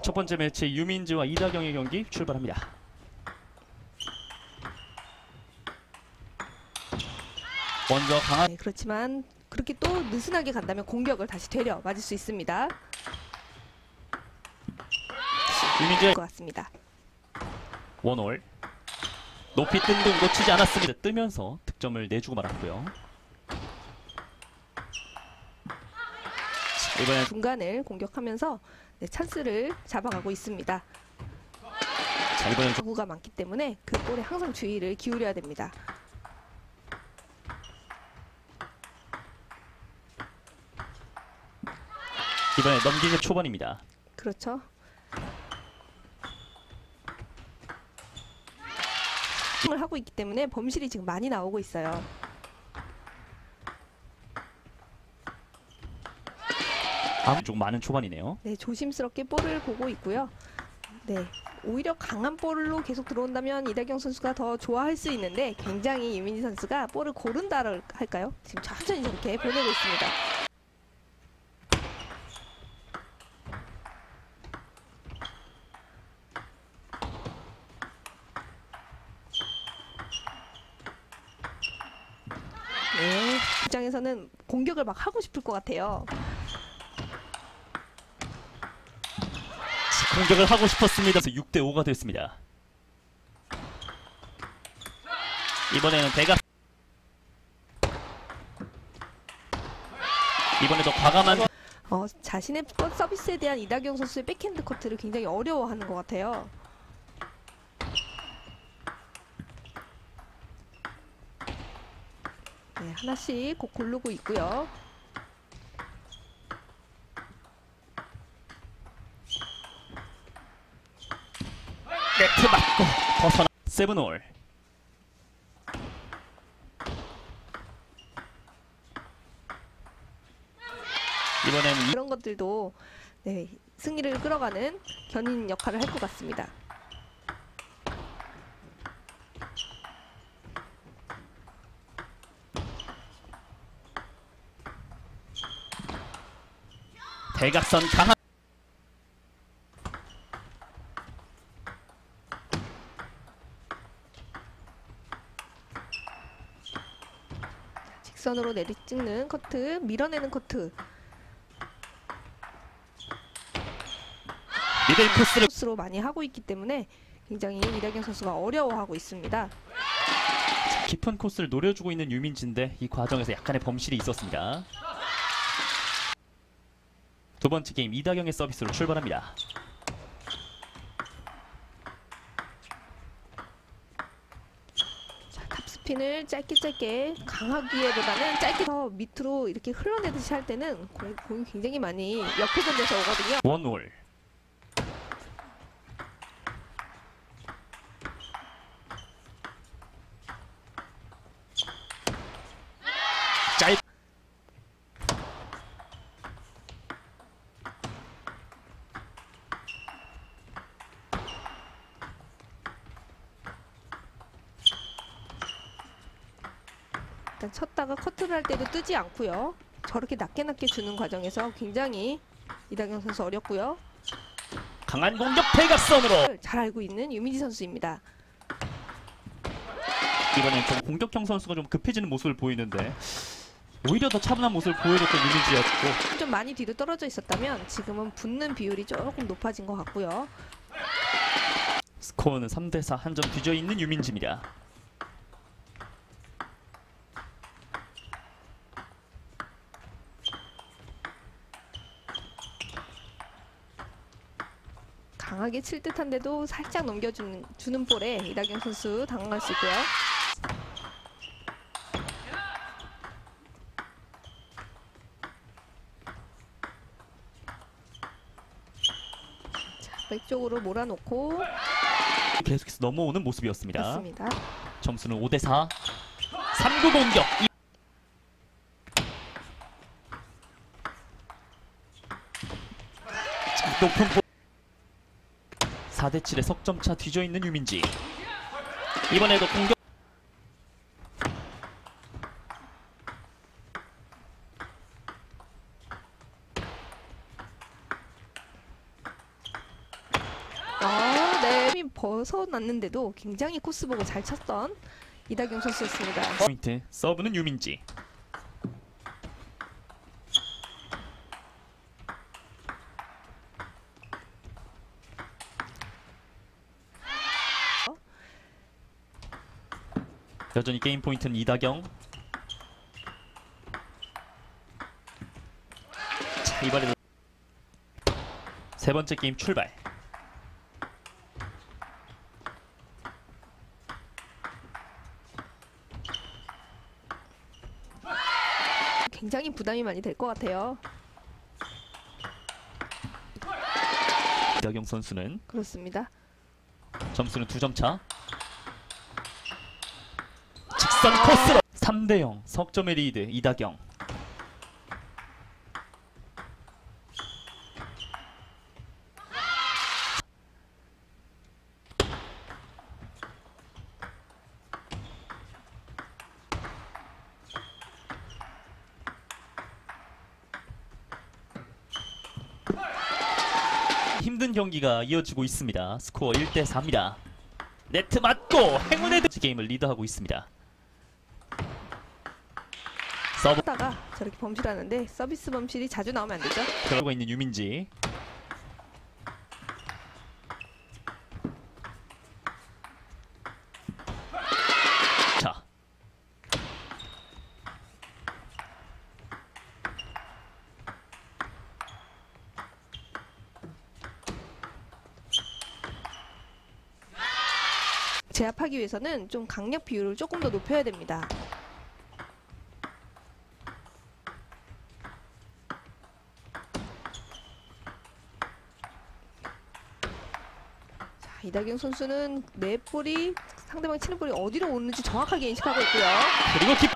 첫 번째 매치 유민지와 이다경의 경기 출발합니다. 먼저 강한 네, 그렇지만 그렇게 또 느슨하게 간다면 공격을 다시 되려 맞을 수 있습니다. 유민지의 것 같습니다. 원홀 높이 뜬공 놓치지 않았습니다. 뜨면서 득점을 내주고 말았고요. 이번엔 중간을 공격하면서 네, 찬스를 잡아가고 있습니다. 자 이번엔 좀 구가 많기 때문에 그 볼에 항상 주의를 기울여야 됩니다. 이번에 넘기기 초반입니다. 그렇죠. 을 하고 있기 때문에 범실이 지금 많이 나오고 있어요. 아무 좀 많은 초반이네요. 네, 조심스럽게 볼을 보고 있고요. 네, 오히려 강한 볼로 계속 들어온다면 이다경 선수가 더 좋아할 수 있는데 굉장히 유민지 선수가 볼을 고른다를 할까요? 지금 천천히 저렇게 보내고 있습니다. 네, 입장에서는 공격을 막 하고 싶을 것 같아요. 공격을 하고 싶었습니다. 6대 5가 됐습니다. 이번에는 대각 이번에도 과감한 어, 자신의 첫 서비스에 대한 이다경 선수의 백핸드 커트를 굉장히 어려워하는 것 같아요. 네, 하나씩 곧 고르고 있고요. 네트 맞고 벗어나 세븐홀 이번에는 이- 그런 것들도 네, 승리를 끌어가는 견인 역할을 할 것 같습니다. 대각선 강한 직선으로 내리 찍는 커트, 밀어내는 커트, 미들 코스를 코스로 많이 하고 있기 때문에 굉장히 이다경 선수가 어려워하고 있습니다. 깊은 코스를 노려주고 있는 유민지인데 이 과정에서 약간의 범실이 있었습니다. 두 번째 게임 이다경의 서비스로 출발합니다. 자, 탑 스핀을 짧게 짧게 강하기보다는 짧게 더 밑으로 이렇게 흘러내듯이 할 때는 공, 공이 굉장히 많이 옆에 던져서 오거든요. one all 짧 일단 쳤다가 커트를 할 때도 뜨지 않고요. 저렇게 낮게 낮게 주는 과정에서 굉장히 이다경 선수 어렵고요. 강한 공격 대각선으로 잘 알고 있는 유민지 선수입니다. 이번엔 좀 공격형 선수가 좀 급해지는 모습을 보이는데 오히려 더 차분한 모습을 보여줬던 유민지였고 좀 많이 뒤로 떨어져 있었다면 지금은 붙는 비율이 조금 높아진 것 같고요. 스코어는 3대4 한 점 뒤져 있는 유민지입니다. 강하게 칠 듯한데도 살짝 넘겨주는 주는 볼에 이다경 선수 당황할 수 있고요. 자, 백쪽으로 몰아놓고 계속해서 넘어오는 모습이었습니다. 맞습니다. 점수는 5 대 4 3구 공격 이- 자, 높은 볼 4대 7의 석점차 뒤져 있는 유민지. 이번에도 공격 벗어났는데도 굉장히 코스 보고 잘 쳤던 이다경 선수였습니다. 포인트 서브는 유민지 여전히 게임 포인트는 이다경 자 이번에도 세 번째 게임 출발 굉장히 부담이 많이 될 것 같아요. 이다경 선수는 그렇습니다. 점수는 두 점 차. 직선 코스로 3대 0 석점의 리드 이다경. 힘든 경기가 이어지고 있습니다. 스코어 1대 4입니다. 네트 맞고 행운의 드 게임을 리드하고 있습니다. 서브 하다가 저렇게 범실하는데 서비스 범실이 자주 나오면 안 되죠. 들어가 있는 유민지. 자. 제압하기 위해서는 좀 강력 비율을 조금 더 높여야 됩니다. 이다경 선수는 내 볼이 상대방 치는 볼이 어디로 오는지 정확하게 인식하고 있고요. 그리고 기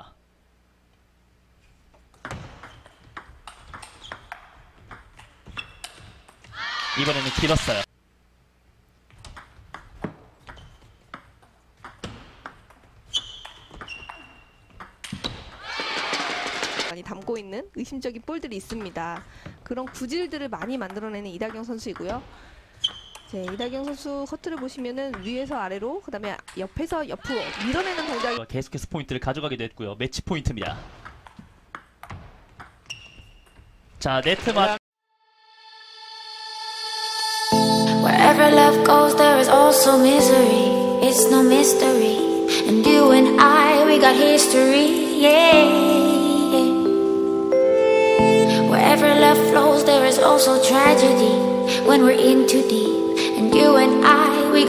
이번에는 길었어요. 많이 담고 있는 의심적인 볼들이 있습니다. 그런 구질들을 많이 만들어내는 이다경 선수이고요. 제 이다경 선수 커트를 보시면은 위에서 아래로 그다음에 옆에서 옆으로 밀어내는 동작이 계속해서 포인트를 가져가게 됐고요. 매치 포인트입니다. 자, 네트 맞 Wherever love goes, there is also misery. It's no mystery. And you and I, we got history. Yeah. Wherever love flows, there is also tragedy. When we're in too deep. and you and I.